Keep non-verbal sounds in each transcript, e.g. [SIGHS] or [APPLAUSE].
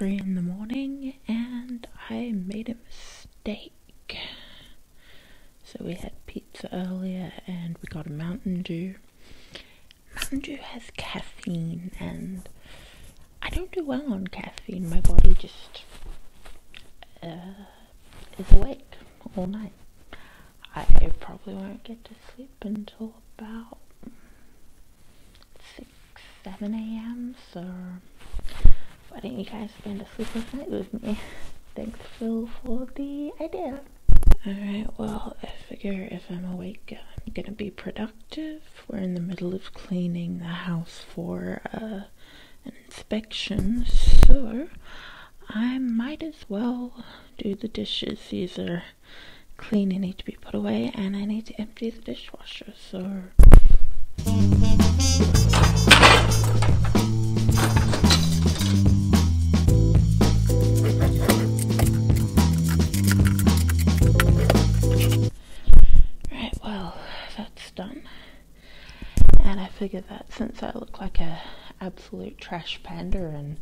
three in the morning and I made a mistake. So we had pizza earlier and we got a Mountain Dew. Mountain Dew has caffeine and I don't do well on caffeine. My body just uh, is awake all night. I probably won't get to sleep until about 6, 7 a.m. So why don't you guys spend a sleepless night with me? [LAUGHS] Thanks, Phil, for the idea. Alright, well, I figure if I'm awake, I'm gonna be productive. We're in the middle of cleaning the house for uh, an inspection, so I might as well do the dishes. These are clean and need to be put away, and I need to empty the dishwasher, so. Figured that since I look like a absolute trash panda and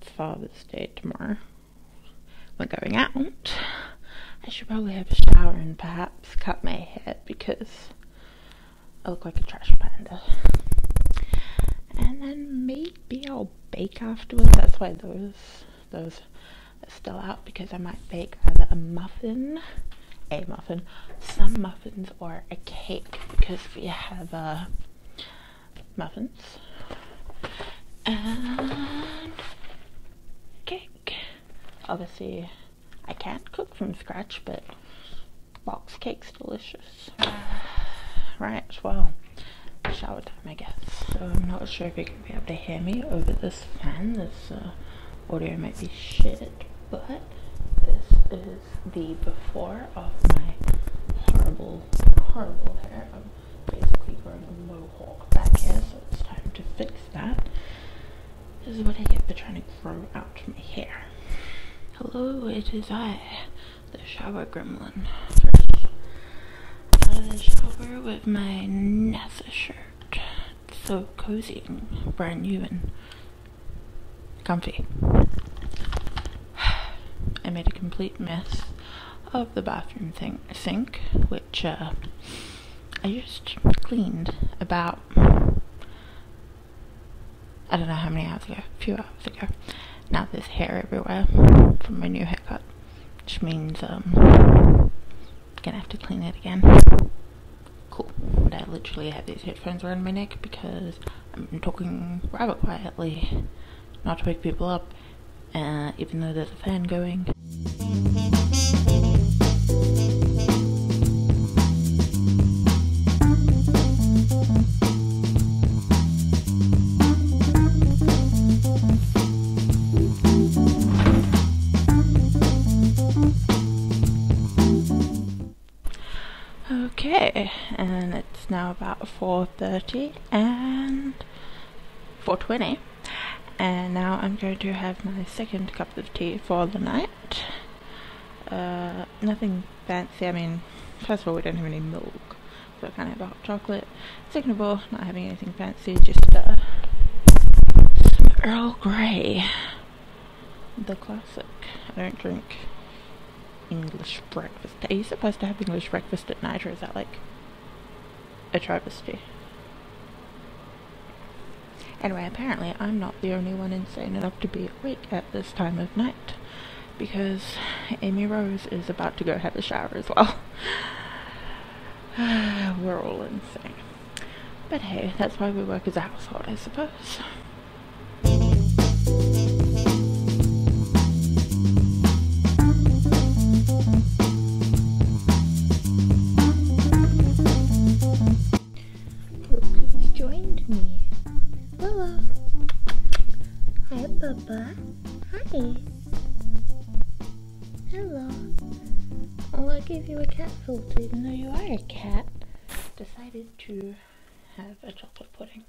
it's Father's Day tomorrow, we're going out. I should probably have a shower and perhaps cut my hair because I look like a trash panda. And then maybe I'll bake afterwards. That's why those those are still out because I might bake either a muffin, a muffin, some muffins, or a cake because we have uh, muffins and cake. Obviously, I can't cook from scratch, but box cake's delicious. Right, well, shower time, I guess. So I'm not sure if you can be able to hear me over this fan. This uh, audio might be shit, but this is the before of my horrible, horrible hair. I'm basically growing a mohawk back here, so it's time to fix that. This is what I get for trying to grow out my hair. Hello, it is I, the shower gremlin. Out of the shower with my NASA shirt. It's so cozy and brand new and comfy. I made a complete mess of the bathroom thing, sink, which uh, I just cleaned about I don't know how many hours ago, a few hours ago. Now there's hair everywhere from my new haircut, which means um, gonna have to clean it again. Cool. But I literally have these headphones around my neck because I'm talking rather quietly, not to wake people up, uh, even though there's a fan going. 4.30 and 4.20 and now I'm going to have my second cup of tea for the night. Uh, nothing fancy, I mean, first of all we don't have any milk, so I can't have hot chocolate. Second of all, not having anything fancy, just uh, some Earl Grey. The classic. I don't drink English breakfast. Are you supposed to have English breakfast at night, or is that like a travesty? Anyway, apparently I'm not the only one insane enough to be awake at this time of night, because Amy Rose is about to go have a shower as well. [SIGHS] We're all insane. But hey, that's why we work as a household, I suppose. Even though you are a cat. Decided to have a chocolate pudding.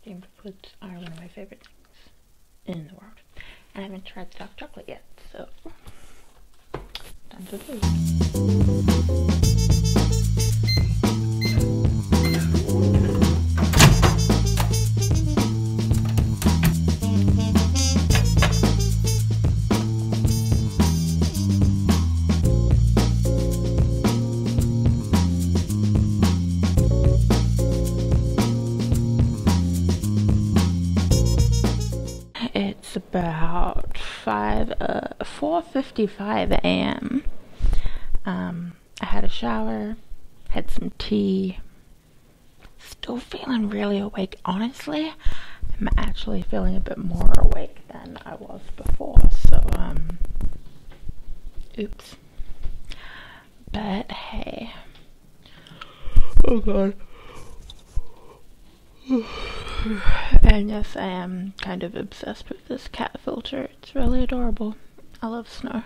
Steamed puds are one of my favorite things in the world. And I haven't tried dark chocolate yet, so time to do. 4:55 a.m. Um, I had a shower, had some tea. Still feeling really awake. Honestly, I'm actually feeling a bit more awake than I was before. So, um, oops. But hey. Oh god. [SIGHS] and yes, I am kind of obsessed with this cat filter. It's really adorable. I love snow.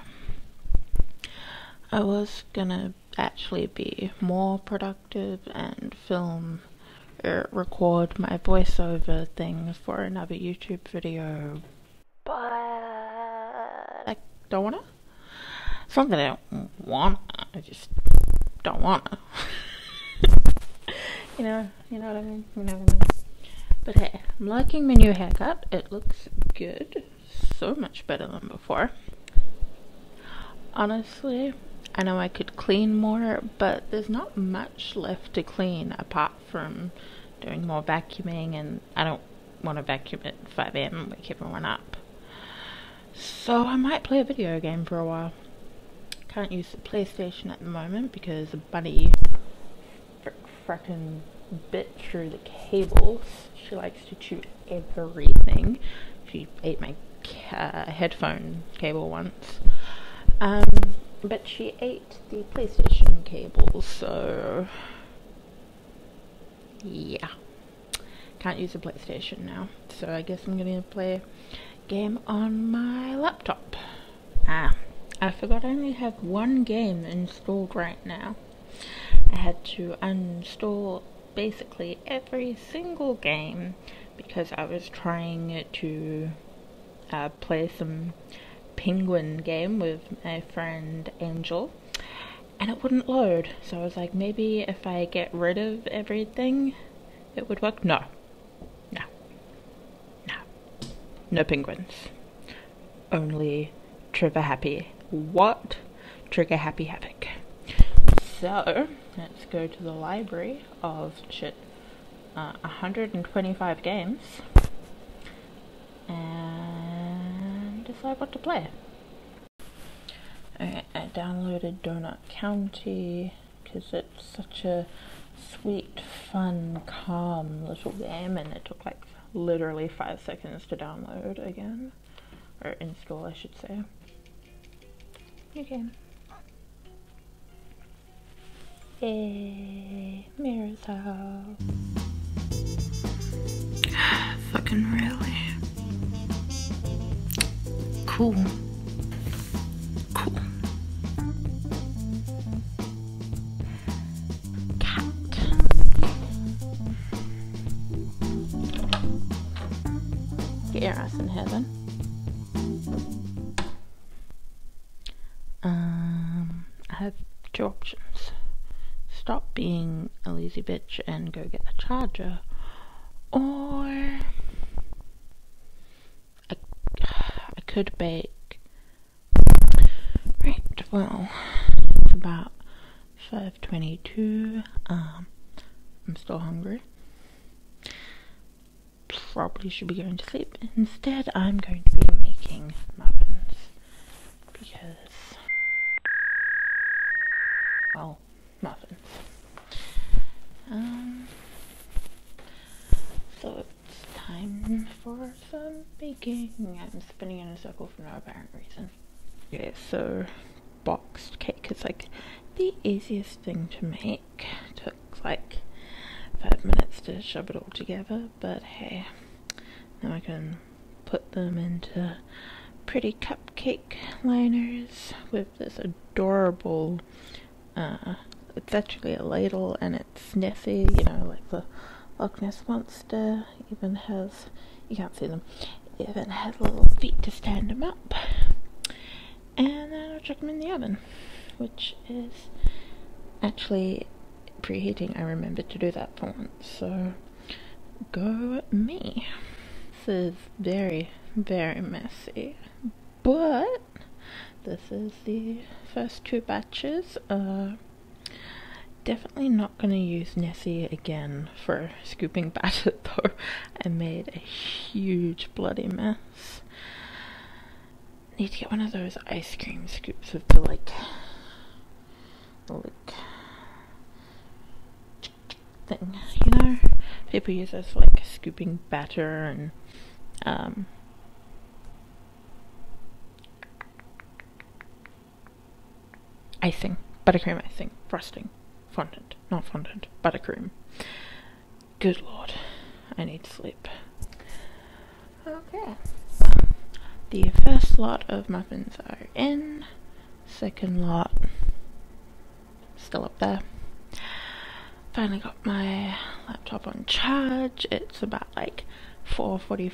I was gonna actually be more productive and film or record my voiceover thing for another YouTube video, but I don't wanna. It's not that I don't want. I just don't wanna. [LAUGHS] you know, you know what I mean. You know what I mean. But hey, I'm liking my new haircut. It looks good. So much better than before. Honestly, I know I could clean more, but there's not much left to clean apart from doing more vacuuming, and I don't want to vacuum at 5 a.m. wake everyone up. So I might play a video game for a while. Can't use the PlayStation at the moment because the bunny fr- frickin' bit through the cables. She likes to chew everything. She ate my headphone cable once. Um, but she ate the PlayStation cable, so yeah. Can't use the PlayStation now, so I guess I'm gonna play a game on my laptop. Ah, I forgot I only have one game installed right now. I had to uninstall basically every single game because I was trying to uh, play some penguin game with my friend Angel and it wouldn't load. So I was like, maybe if I get rid of everything, it would work. No. No. No. No penguins. Only Trigger Happy. What? Trigger Happy Havoc. So, let's go to the library of shit. Uh, 125 games. And decide what to play. Okay, I downloaded Donut County because it's such a sweet, fun, calm little game, and it took like literally five seconds to download again. Or install, I should say. Game. Yay, Mira's house. Fucking really? Cool. Cool. Cat. Get your ass in heaven. Um, I have two options. Stop being a lazy bitch and go get a charger. Or I, I could bake. Right, well, it's about 5.22. Um, I'm still hungry. Probably should be going to sleep. Instead, I'm going to be making muffins. Because, well. Um, so it's time for some baking. I'm spinning in a circle for no apparent reason. Yeah, so boxed cake is like the easiest thing to make. It Took like five minutes to shove it all together, but hey, now I can put them into pretty cupcake liners with this adorable uh, it's actually a ladle and it's Nessie, you know, like the Loch Ness Monster. Even has, you can't see them, even has little feet to stand them up. And then I'll chuck them in the oven, which is actually preheating. I remembered to do that for once, so go me. This is very, very messy, but this is the first two batches. Uh, definitely not going to use Nessie again for scooping [LAUGHS] batter though. I made a huge bloody mess. need to get one of those ice cream scoops with the like, like thing, you know? People use this for like scooping batter and um, icing, buttercream icing, frosting, fondant, not fondant, buttercream. Good lord, I need sleep. Okay. The first lot of muffins are in. Second lot still up there. Finally got my laptop on charge. It's about like 4:40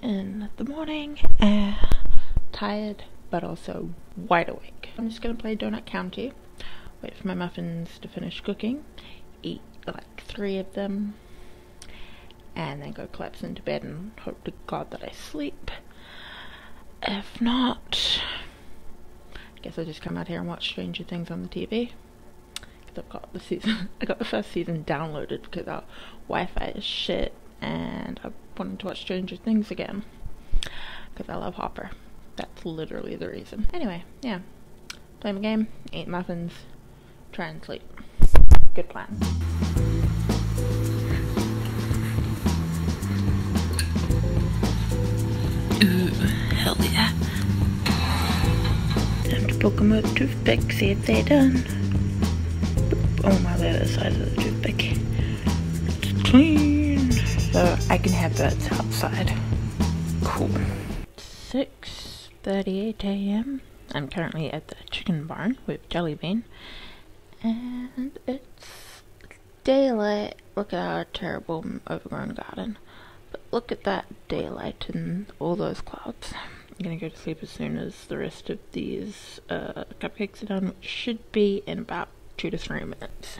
in the morning. Uh, tired, but also wide awake. I'm just gonna play Donut County. Wait for my muffins to finish cooking. Eat like three of them, and then go collapse into bed and hope to God that I sleep. If not, I guess I'll just come out here and watch Stranger Things on the TV. Cause I've got the season, [LAUGHS] I got the first season downloaded because our Wi-Fi is shit, and I wanted to watch Stranger Things again because I love Hopper. That's literally the reason. Anyway, yeah, play my game, eat muffins, try and sleep. Good plan. Ooh, hell yeah. Time to poke them with a toothpick, see if they're done. Boop. Oh my, they're the size of the toothpick. It's clean. So I can have birds outside. Cool. 6.38 a.m. I'm currently at the chicken barn with Jellybean. And it's daylight. Look at our terrible overgrown garden. But look at that daylight and all those clouds. I'm gonna go to sleep as soon as the rest of these uh, cupcakes are done, which should be in about two to three minutes.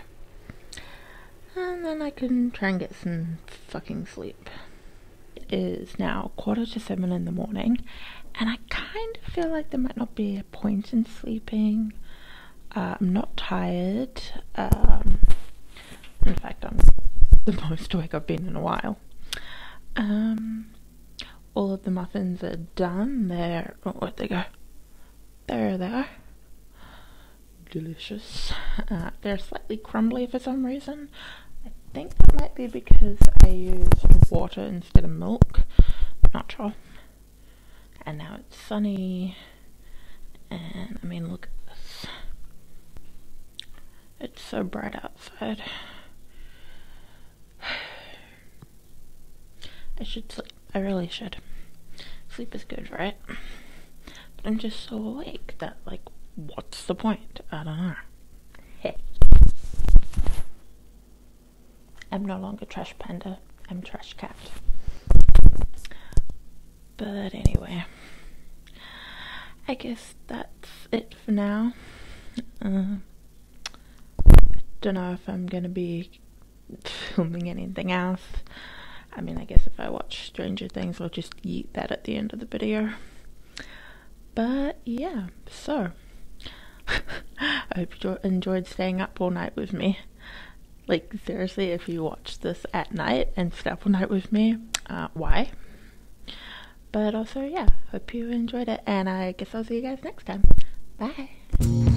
And then I can try and get some fucking sleep. It is now quarter to seven in the morning, and I kind of feel like there might not be a point in sleeping. Uh, I'm not tired. Um, in fact, I'm [LAUGHS] the most awake I've been in a while. Um, all of the muffins are done. They're oh, where'd they go? There they are. Delicious. Uh, they're slightly crumbly for some reason. I think that might be because I used water instead of milk. Not sure. And now it's sunny. And I mean, look. It's so bright outside. I should sleep. I really should. Sleep is good, right? But I'm just so awake that, like, what's the point? I don't know. I'm no longer Trash Panda. I'm Trash Cat. But anyway, I guess that's it for now. Uh, don't know if I'm gonna be filming anything else. I mean, I guess if I watch Stranger Things, I'll just eat that at the end of the video. But yeah, so [LAUGHS] I hope you enjoyed staying up all night with me. Like, seriously, if you watch this at night and stay up all night with me, uh, why? But also, yeah, hope you enjoyed it, and I guess I'll see you guys next time. Bye.